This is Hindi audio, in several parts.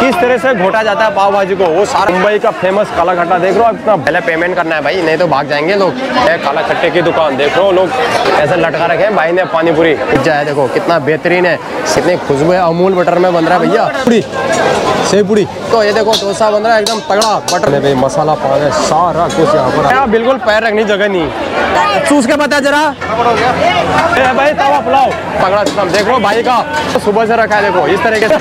किस तरह से घोटा जाता है पाव भाजी को? वो सारा मुंबई का फ़ेमस काला खट्टा देख रहे हो इतना पहले पेमेंट करना है भाई नहीं तो भाग जाएँगे लोग। काला खट्टे की दुकान देख रहे हो लोग। ऐसे लटका रखे हैं भाई ने पानी पूरी। पिज्जा है देखो कितना बेहतरीन है। कितनी खुशबू है अमूल बटर में बन रहा है भैया। पूरी सेव पूरी। तो ये देखो डोसा बन रहा है एकदम तगड़ा बटर में भाई मसाला पान है सारा कुछ यहाँ पर बिल्कुल पैर रखने जगह नहीं। चूस के बता जरा। भाई पुलाव तगड़ा सिस्टम देख लो भाई का। सुबह से रखा है देखो इस तरीके से।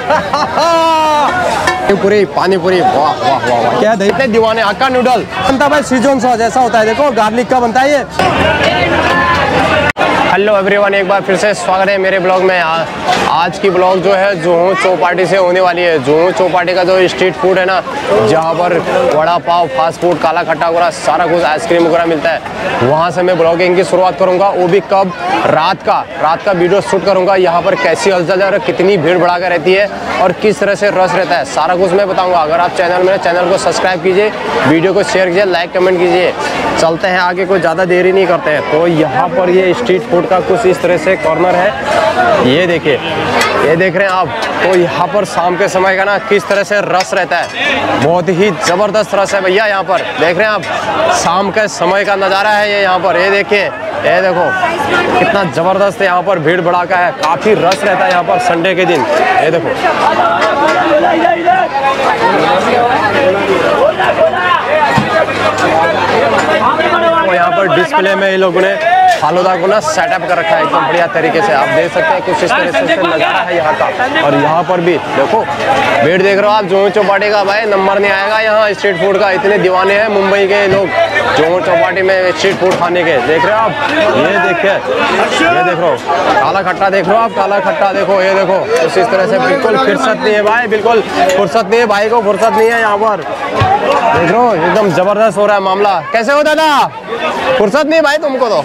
पूरी पानी पूरी वाह वाह वाह वाह। क्या दही? इतने दीवाने अक्का नूडल बनता भाई सीज़न सॉस ऐसा होता है देखो गार्लिक का बनता है ये। हेलो एवरीवन एक बार फिर से स्वागत है मेरे ब्लॉग में। आ, आज की ब्लॉग जो है जोहू चौपाटी से होने वाली है। जोहू चौपाटी का जो स्ट्रीट फ़ूड है ना जहाँ पर वड़ा पाव फास्ट फ़ूड काला खट्टा वगैरह सारा कुछ आइसक्रीम वगैरह मिलता है। वहाँ से मैं ब्लॉगिंग की शुरुआत करूँगा। वो भी कब? रात का। रात का वीडियो शूट करूँगा। यहाँ पर कैसी हलचल है और कितनी भीड़ भड़ाका रहती है और किस तरह से रस रहता है सारा कुछ मैं बताऊँगा। अगर आप चैनल मेरे चैनल को सब्सक्राइब कीजिए वीडियो को शेयर कीजिए लाइक कमेंट कीजिए। चलते हैं आगे कोई ज़्यादा देरी नहीं करते हैं। तो यहाँ पर ये स्ट्रीट फ़ूड का कुछ इस तरह से कॉर्नर है। ये देखिए, ये देख रहे हैं आप तो यहाँ पर शाम के समय का ना किस तरह से रस रहता है। बहुत ही ज़बरदस्त रस है भैया यहाँ पर। देख रहे हैं आप, शाम के समय का नज़ारा है ये यहाँ पर। ये देखिए, ये देखो, कितना ज़बरदस्त यहाँ पर भीड़ भड़ाका है। काफ़ी रस रहता है यहाँ पर संडे के दिन। ये देखो। तो यहाँ पर डिस्प्ले में ये लोगों ने फालूदा को ना सेटअप कर रखा है एकदम बढ़िया तरीके से। आप देख सकते हैं कुछ इस तरह से नज़ारा है यहाँ का। और यहाँ पर भी देखो भीड़ देख रहे हो आप जोहू चौपाटी का भाई नंबर नहीं आएगा यहाँ स्ट्रीट फ़ूड का। इतने दीवाने हैं मुंबई के लोग जोहू चौपाटी में स्ट्रीट फ़ूड खाने के। देख रहे हो आप? ये देखिए ये देख रहे हो। काला खट्टा देख रहे हो आप? काला खट्टा देखो ये देखो कुछ इस तरह से बिल्कुल फुर्सत नहीं है भाई बिल्कुल फुर्सत नहीं है भाई को फुर्सत नहीं है यहाँ पर। देख रहे हो एकदम ज़बरदस्त हो रहा है मामला। कैसे हो दादा? फुर्सत नहीं भाई तुमको तो?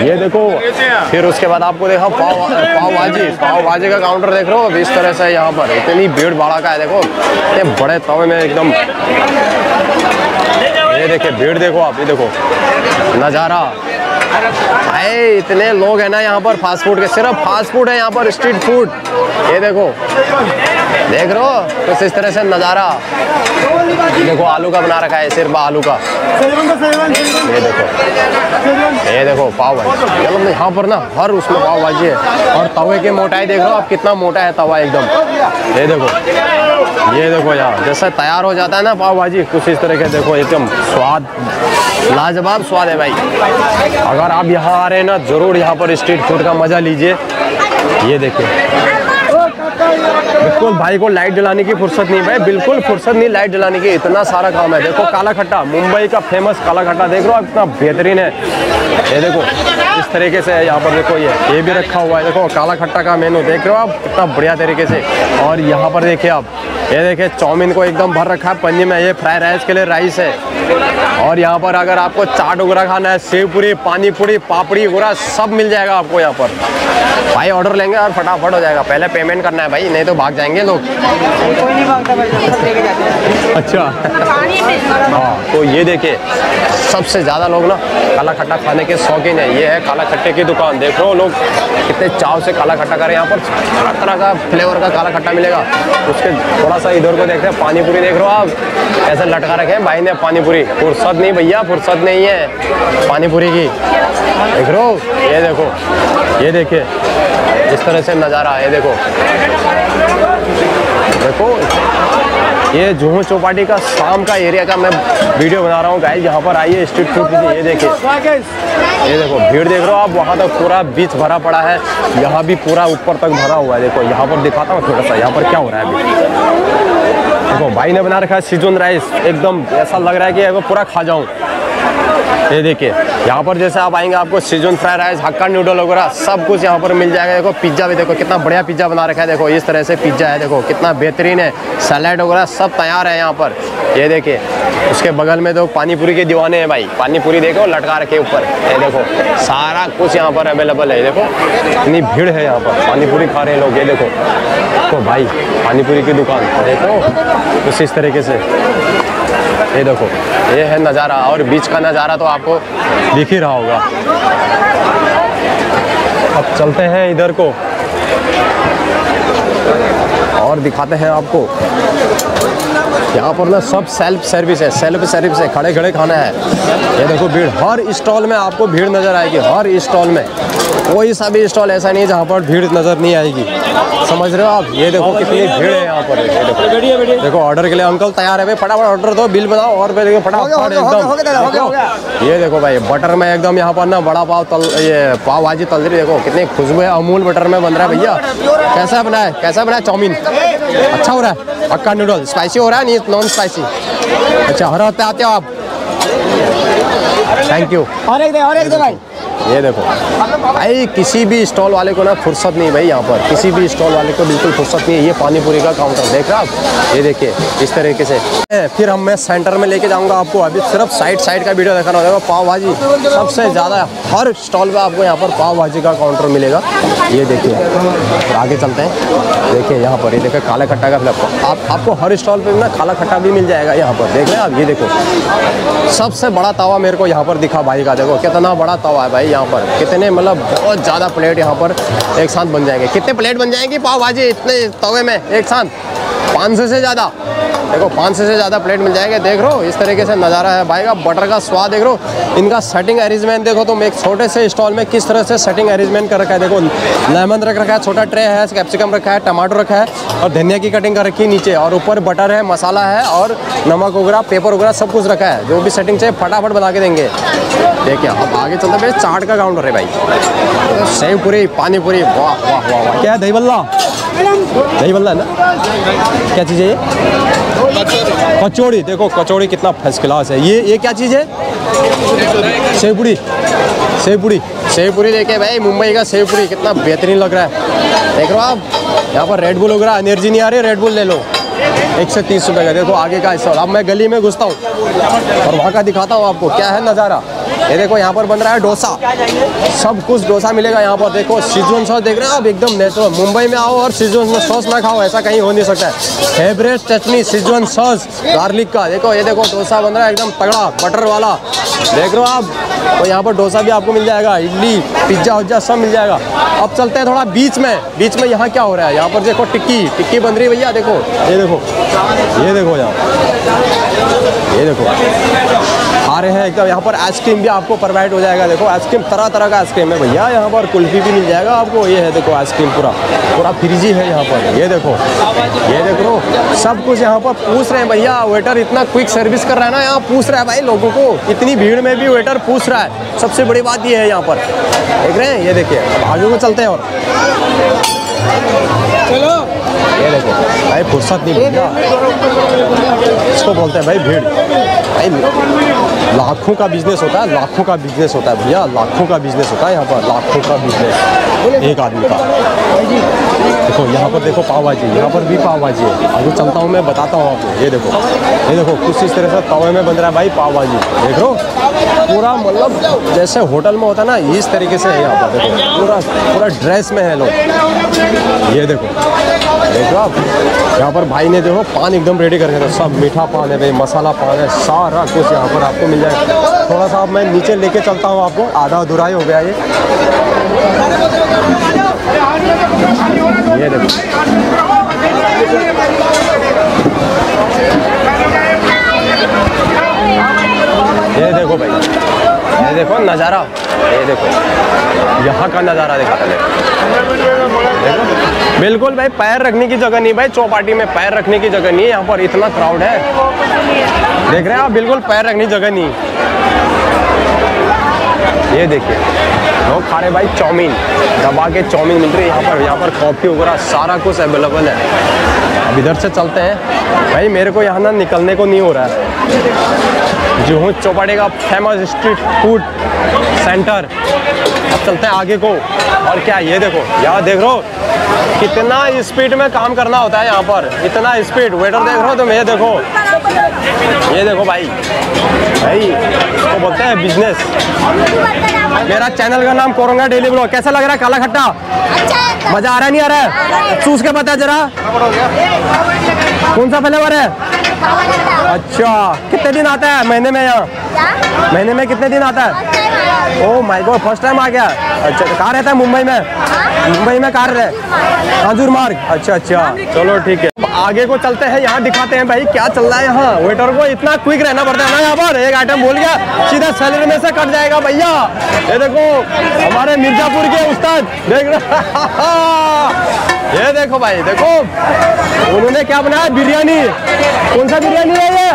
ये देखो, फिर उसके बाद आपको देखा, पाव पाव भाजी पाव भाजी का काउंटर देख रहे हो, इस तरह से यहाँ पर। इतनी भीड़ भाड़ा का है, देखो। इतने बड़े तवे में एकदम ये देखिए, भीड़ देखो आप, ये देखो। नज़ारा। भाई, इतने लोग हैं ना यहाँ पर फास्ट फ़ूड के। सिर्फ़ फास्ट फ़ूड है यहाँ पर स्ट्रीट फ़ूड ये देखो। देख रहे हो? कुछ इस तरह से नज़ारा। देखो, आलू का बना रखा है, सिर्फ़ आलू का। ये देखो। ये देखो, पाव भाजी। चलो यहाँ पर ना, हर उसमें पाव भाजी है। और तवे की मोटाई देख रहे हो आप, कितना मोटा है तवा एकदम। ये देखो। ये देखो यार, जैसा तैयार हो जाता है ना पाव भाजी, कुछ इस तरह के देखो, एकदम स्वाद लाजवाब स्वाद है भाई। अगर आप यहाँ आ रहे हैं ना, ज़रूर यहाँ पर स्ट्रीट फ़ूड का मज़ा लीजिए। ये देखिए। बिल्कुल भाई को लाइट जलाने की फुर्सत नहीं, भाई, बिल्कुल फुर्सत नहीं लाइट जलाने की। इतना सारा काम है। देखो, काला खट्टा, मुंबई का फ़ेमस काला खट्टा, देख रहे आप इतना बेहतरीन है। ये देखो। इस तरीके से है यहाँ पर देखो ये ये भी रखा हुआ है। देखो, काला खट्टा का मेनू देख रहे हो आप? कितना बढ़िया तरीके से। और यहाँ पर देखिए आप, ये देखिए, चाउमीन को एकदम भर रखा है पंजे में। ये फ्राई राइस के लिए राइस है। और यहाँ पर अगर आपको चाट वगैरह खाना है, सेव पूरी, पानी पूरी, पापड़ी, वगैरह सब मिल जाएगा आपको यहाँ पर। भाई ऑर्डर लेंगे और फटाफट हो जाएगा। पहले पेमेंट करना है भाई, नहीं तो भाग जाएँगे लोग। अच्छा। हाँ तो ये देखिए, सबसे ज़्यादा लोग ना काला खट्टा खाने के शौकीन है। ये है काला खट्टे की दुकान। देख रहे हो लोग, कितने चाव से काला खट्टा करें यहाँ पर तरह तरह का फ्लेवर का काला खट्टा मिलेगा। उसके थोड़ा सा इधर को देख रहे हैं पानी पूरी देख रहे हो आप। ऐसे लटका रखे हैं भाई ने पानी पूरी फुर्सत नहीं भैया, फुर्सत नहीं है पानी पूरी की। देख रहे हो? ये देखो, ये देखिए इस तरह से नज़ारा है देखो। देखो ये जूहू चौपाटी का शाम का एरिया का मैं वीडियो बना रहा हूँ गाइस यहाँ पर आइए स्ट्रीट फ़ूड ये देखिए। ये देखो, भीड़ देख रहे हो आप? वहाँ तक पूरा बीच भरा पड़ा है। यहाँ भी पूरा ऊपर तक भरा हुआ है। देखो, यहाँ पर दिखाता हूँ थोड़ा सा, यहाँ पर क्या हो रहा है अभी? देखो, भाई ने बना रखा है सीज़न राइस एकदम ऐसा लग रहा है कि पूरा खा जाऊँ। ये देखिए, यहाँ पर जैसे आप आएँगे आपको season fried rice hakka noodle वगैरह, सब कुछ यहाँ पर मिल जाएगा। देखो पिज़्ज़ा भी देखो, कितना बढ़िया पिज़्ज़ा बना रखा है। देखो, इस तरह से पिज़्ज़ा है, देखो, कितना बेहतरीन है। सैलेड वगैरह सब तैयार है यहाँ पर। ये देखिए, उसके बगल में तो पानीपुरी के दीवाने हैं भाई। पानीपुरी देखो, लटका रखे ऊपर। ये देखो, सारा कुछ यहाँ पर अवेलेबल है। देखो, इतनी भीड़ है यहाँ पर। पानीपुरी खा रहे हैं लोग, ये देखो। देखो भाई, पानीपुरी की दुकान, देखो कुछ इस तरीके से। ये देखो, ये है नज़ारा और बीच का नज़ारा तो आपको दिख ही रहा होगा। अब चलते हैं इधर को। और दिखाते हैं आपको, यहाँ पर ना सब सेल्फ सर्विस है सेल्फ सर्विस है खड़े खड़े खाना है। ये देखो भीड़, हर स्टॉल में आपको भीड़ नज़र आएगी, हर स्टॉल में। कोई सा भी स्टॉल ऐसा नहीं है जहाँ पर भीड़ नज़र नहीं आएगी। समझ रहे हो आप? ये देखो कितनी भीड़ है यहाँ पर। देखो। देखो ऑर्डर के लिए अंकल तैयार है भाई। फटाफट ऑर्डर दो बिल बनाओ और फिर देखो फटाफट एकदम ये देखो भाई बटर में एकदम यहाँ पर ना बड़ा पाव तल ये पाव भाजी तल रही देखो कितनी खुशबू है अमूल बटर में बन रहा है भैया। कैसा बना है? कैसा बना है? चाउमीन। अच्छा हो रहा है? पक्का नूडल स्पाइसी हो रहा है नहीं नॉन स्पाइसी अच्छा हर हफ़्ते आते हो आप? थैंक यू और एक दे और एक दे भाई। ये देखो। भाई, किसी भी स्टॉल वाले को ना फुर्सत नहीं भाई यहाँ पर। किसी भी स्टॉल वाले को बिल्कुल फुर्सत नहीं है। ये पानी पूरी का काउंटर देख रहे आप? ये देखिए, इस तरीके से। फिर हम मैं सेंटर में लेके जाऊँगा आपको अभी सिर्फ़ साइड साइड का वीडियो दिखाना होगा। पाव भाजी सबसे ज़्यादा हर स्टॉल पर आपको यहाँ पर पाव भाजी का काउंटर मिलेगा। ये देखिए आगे चलते हैं। देखिए, यहाँ पर, ये देखिए, काला खट्टा का फ्लैप आप, आपको हर स्टॉल पर ना काला खट्टा भी मिल जाएगा यहाँ पर। देख रहे हैं आप? ये देखो। सबसे बड़ा तवा मेरे को यहाँ पर दिखा भाई का। देखो, कितना बड़ा तवा है भाई। यहाँ पर। कितने मतलब बहुत ज़्यादा प्लेट यहाँ पर एक साथ बन जाएँगे। कितने प्लेट बन जाएँगे? पाव भाजी, इतने तवे में, एक साथ। पाँच सौ से ज़्यादा। देखो पाँच सौ से ज़्यादा प्लेट मिल जाएँगे देख रहे हो इस तरीके से नज़ारा है। भाई का बटर का स्वाद देख रहे हो इनका सेटिंग अरेंजमेंट देखो तुम एक छोटे से स्टॉल में किस तरह से सेटिंग अरेंजमेंट कर रखा है देखो लेमन रख रखा है छोटा ट्रे है कैप्सिकम रखा है टमाटो रखा है और धनिया की कटिंग कर रखी है नीचे और ऊपर बटर है मसाला है और नमक वगैरह पेपर वगैरह सब कुछ रखा है जो भी सेटिंग चाहिए फटाफट बना के देंगे। देखिए अब आगे चलते भाई चाट का काउंटर है भाई। सेव पूरी पानी पूरी वाह वाह वाह वाह। क्या है दही बल्ला? दही बल्ला है ना? क्या चीज़ है ये? कचौड़ी। देखो, कचौड़ी कितना फ़र्स्ट क्लास है। ये ये क्या चीज़ है? सेवपुरी। सेवपुरी। सेव पूरी सेव पूरी देखिए भाई, मुंबई का सेवपुरी, कितना बेहतरीन लग रहा है। देख रहे हो आप? यहाँ पर रेड बुल वगैरह एनर्जी नहीं आ रही रेड बुल ले लो। एक सौ तीस रुपये का, देखो आगे का हिस्सा। अब मैं गली में घुसता हूँ। और वहाँ का दिखाता हूँ आपको, क्या है नज़ारा? ये देखो, यहाँ पर बन रहा है डोसा। सब कुछ डोसा मिलेगा यहाँ पर। देखो सिजवन सॉस देख रहे हैं आप? एकदम नेचुरल। मुंबई में आओ और सिजवन सॉस ना खाओ, ऐसा कहीं हो नहीं सकता है। फेवरेट चटनी सिजवन सॉस गार्लिक का। देखो, ये देखो, डोसा बन रहा है एकदम तगड़ा बटर वाला। देख रहे हो आप? तो यहाँ पर डोसा भी आपको मिल जाएगा, इडली, पिज्जा उज्जा सब मिल जाएगा। अब चलते हैं थोड़ा बीच में। बीच में यहाँ क्या हो रहा है? यहाँ पर देखो, टिक्की। टिक्की बन रही भैया, देखो। ये देखो। ये देखो यहाँ। ये देखो। आ रहे हैं। एकदम यहाँ पर आइसक्रीम भी आपको प्रोवाइड हो जाएगा। देखो आइसक्रीम तरह तरह का आइसक्रीम है भैया। यहाँ पर कुल्फी भी मिल जाएगा आपको। ये है देखो आइसक्रीम पूरा। पूरा फ्रिजी है यहाँ पर। ये देखो। ये देखो। सब कुछ यहाँ पर पूछ रहे हैं भैया। वेटर इतना क्विक सर्विस कर रहा है ना यहाँ पूछ रहा है भाई लोगों को। इतनी भीड़ में भी वेटर पूछ रहा है। सबसे बड़ी बात ये है यहाँ पर। देख रहे हैं? ये देखिए। अब आगे को चलते हैं और। चलो। ये देखो। भाई फुर्सत नहीं भैया। इसको बोलते हैं भाई भीड़। भाई, लाखों का बिज़नेस होता है, लाखों का बिज़नेस होता है भैया, लाखों का बिज़नेस होता है यहाँ पर, लाखों का बिज़नेस एक आदमी का। देखो, यहाँ पर देखो पाव भाजी यहाँ पर भी पाव भाजी है। आगे चलता हूँ मैं, बताता हूँ आपको। ये देखो ये देखो कुछ इस तरह से तवे में बन रहा है भाई पाव भाजी देख लो पूरा मतलब जैसे होटल में होता ना, इस तरीके से है यहाँ पर। देखो, पूरा पूरा ड्रेस में है लोग। ये देखो देखो आप? यहाँ पर भाई ने देखो, पान एकदम रेडी करके। सब मीठा पान है भाई, मसाला पान है, सारा कुछ यहाँ पर आपको मिल जाएगा। थोड़ा सा मैं नीचे लेके चलता हूँ आपको। आधा अधूरा ही गया ये। ये देखो। ये देखो भाई। ये देखो नज़ारा। ये देखो। यहाँ का नज़ारा देखा देखो। बिल्कुल भाई, पैर रखने की जगह नहीं भाई, चौपाटी में पैर रखने की जगह नहीं है। यहाँ पर इतना क्राउड है। देख रहे हैं आप, बिल्कुल पैर रखने जगह नहीं ये देखिए, लोग खा रहे भाई चाउमीन। दबा के चाउमीन मिल रही है यहाँ पर यहाँ पर कॉफ़ी वगैरह सारा कुछ अवेलेबल है। अब इधर से चलते हैं। भाई मेरे को यहाँ ना निकलने को नहीं हो रहा है। जो हूँ चौपाटी का फ़ेमस स्ट्रीट फ़ूड सेंटर अब चलते हैं आगे को। और क्या ये देखो यहाँ देख रहो कितना स्पीड में काम करना होता है यहाँ पर। इतना स्पीड वेटर देख रहे हो तुम? ये देखो। ये देखो भाई। भाई इसको बोलते हैं बिज़नेस मेरा चैनल का नाम कोरंगा डेली ब्लॉग। कैसा लग रहा है? काला खट्टा? अच्छा मज़ा आ रहा नहीं आ रहा है? चूस के बता जरा। कौन सा फ्लेवर है? अच्छा कितने दिन आता है? महीने में यहाँ महीने में कितने दिन आता है? Oh my God first time आ गया। अच्छा कहाँ रहता है? मुंबई में। मुंबई में कहाँ रहे? हाजूर मार्ग। अच्छा अच्छा। चलो ठीक है। आगे को चलते हैं यहाँ दिखाते हैं भाई क्या चल रहा है यहाँ। वेटर को इतना क्विक रहना पड़ता है ना यहाँ पर। एक आइटम बोल गया सीधा सैलरी में से कट जाएगा भैया। ये देखो हमारे मिर्जापुर के उस्ताद देख रहे ये देखो भाई, देखो। उन्होंने क्या बनाया? बिरयानी। कौन सा बिरयानी है ये?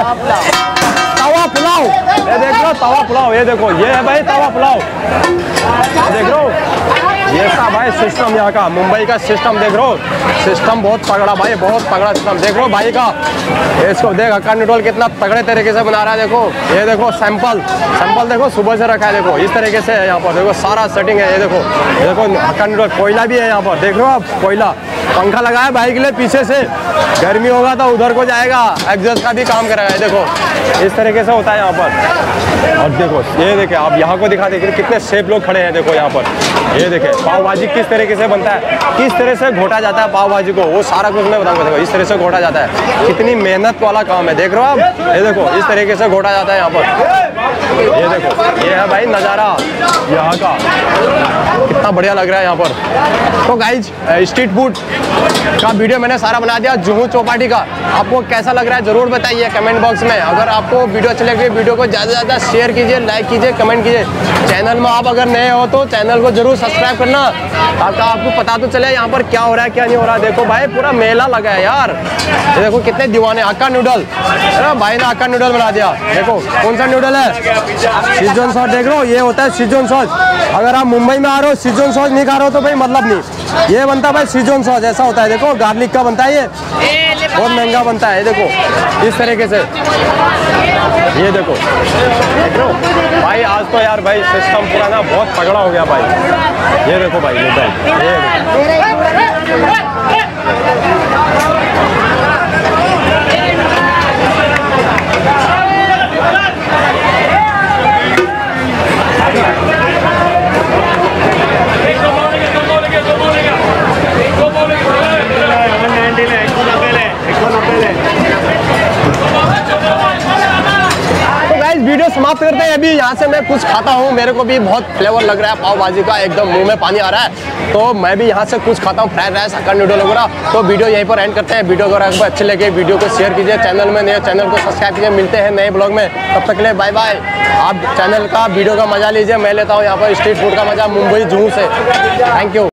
तवा पुलाव। ये देख तवा पुलाव, ये देखो, ये है भाई तवा पुलाव। देख लो। ये सब भाई सिस्टम यहाँ का, मुंबई का सिस्टम देख रहो सिस्टम बहुत तगड़ा भाई, बहुत तगड़ा सिस्टम देख रहो भाई का? इसको देख, अक्का नूडल कितना तगड़े तरीके से बना रहा है, देखो। ये देखो सैंपल सैंपल देखो, सुबह से रखा है, देखो। इस तरीके से है यहाँ पर। देखो, सारा सेटिंग है, ये देखो। ये देखो, अक्का नूडल कोयला भी है यहाँ पर। देख रहे हो आप, कोयला? पंखा लगा है भाई के लिए पीछे से। गर्मी होगा तो उधर को जाएगा। एग्जॉस्ट का भी काम करेगा। देखो, इस तरीके से होता है यहाँ पर। और देखो, ये देखे, आप यहाँ को दिखा देखिए कितने सेफ़ लोग खड़े हैं देखो यहाँ पर। ये देखे पाव भाजी किस तरीके से बनता है, किस तरह से घोटा जाता है पाव भाजी को, वो सारा कुछ मैं बताऊँगा। देखो, इस तरह से घोटा जाता है। कितनी मेहनत वाला काम है, देख रहे हो आप? ये देखो, इस तरीके से घोटा जाता है यहाँ पर। ये है भाई नज़ारा, यहाँ का। कितना बढ़िया लग रहा है यहाँ पर। तो गाइज़ स्ट्रीट फ़ूड का वीडियो मैंने सारा बना दिया, जुहू चौपाटी का। आपको कैसा लग रहा है ज़रूर बताइए कमेंट बॉक्स में। अगर आपको वीडियो अच्छी लगी वीडियो को ज़्यादा से ज़्यादा शेयर कीजिए लाइक कीजिए कमेंट कीजिए। चैनल में आप अगर नए हो तो चैनल को ज़रूर सब्सक्राइब करना, ताकि आपको पता तो चले यहाँ पर क्या हो रहा है, क्या नहीं हो रहा। है देखो भाई, पूरा मेला लगा है यार। देखो कितने दीवाने हक्का नूडल भाई ने आका नूडल बना दिया। देखो, कौन सा नूडल है? सॉस देख लो ये होता है सीज़न सॉस अगर आप मुंबई में आ रहे हो सीज़न सॉस नहीं खा रहे हो तो भाई मतलब नहीं। ये बनता भाई सीज़न सॉस ऐसा होता है। देखो गार्लिक का बनता है ये। बहुत महँगा बनता है देखो, इस तरीके से। ये देखो। देख भाई, आज तो यार भाई सिस्टम पूरा ना बहुत तगड़ा हो गया भाई। ये देखो भाई, ये देखो। तो गाइस वीडियो समाप्त करते हैं। अभी यहाँ से मैं कुछ खाता हूँ। मेरे को भी बहुत फ्लेवर लग रहा है। पाव भाजी का एकदम मुँह में पानी आ रहा है। तो मैं भी यहाँ से कुछ खाता हूँ। फ्राइड राइस हक्का नूडल वगैरह। तो वीडियो यहीं पर एंड करते हैं। वीडियो अगर आपको अच्छे लगे, वीडियो को शेयर कीजिए। चैनल में नए चैनल को सब्सक्राइब कीजिए। मिलते हैं नए ब्लॉग में। तब तक लिए बाय बाय आप चैनल का वीडियो का मज़ा लीजिए। मैं लेता हूँ यहाँ पर स्ट्रीट फ़ूड का मज़ा मुंबई जूहू से। Thank you